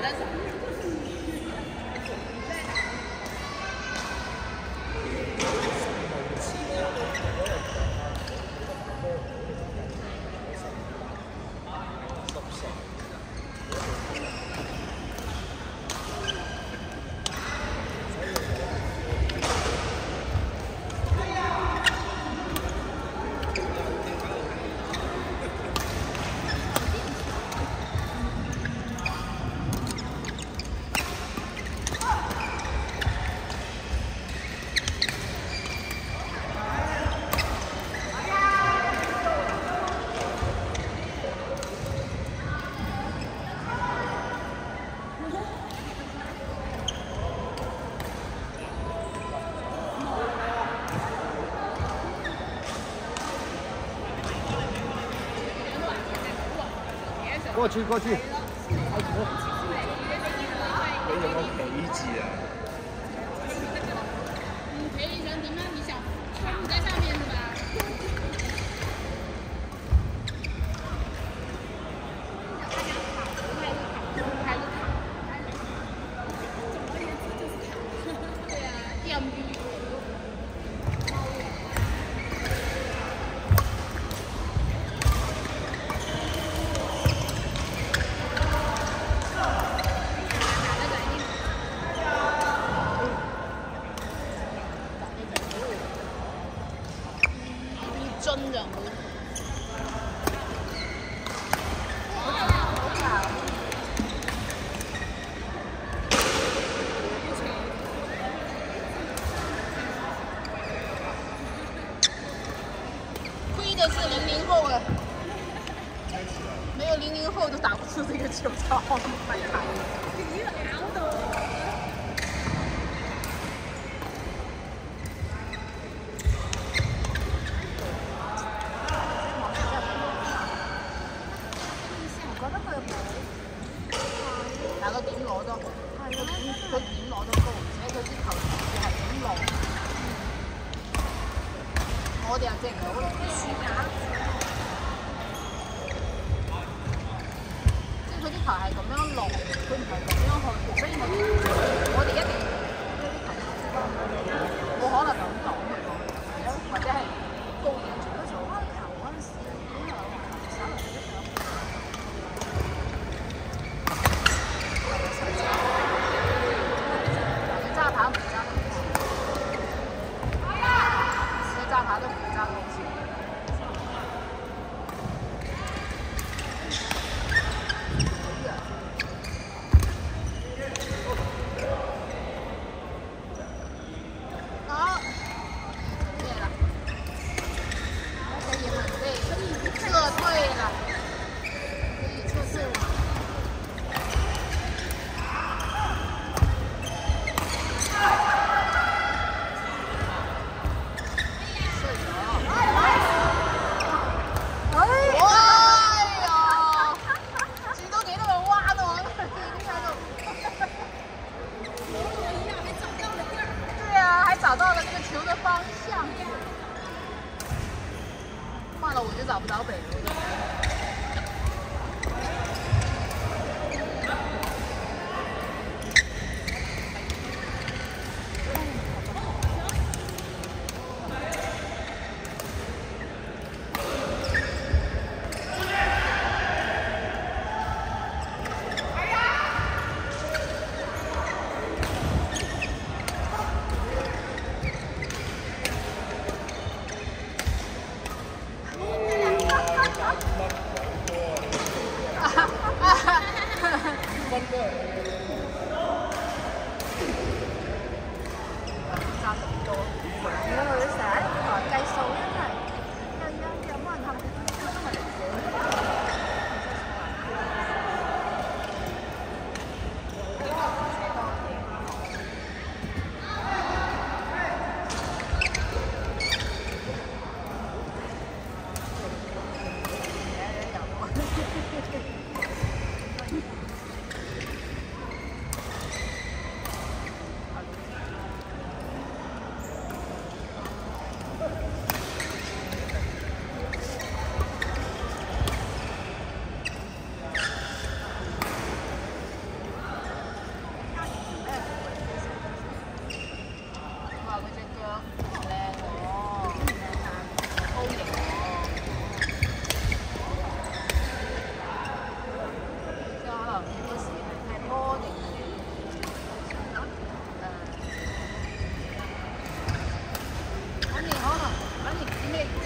Nada. 过去过去。我有冇皮子啊？你皮想点啊？你想穿在上面是吧？Thank 逼亏的是零零后了，没有零零后都打不出这个球超！太卡了。我哋又接唔到咯，即係佢啲球係咁樣落，佢唔係咁樣去，所以我我哋一定要啲球冇可能咁擋佢講，或者係。one more. 咁你可能，咁你唔。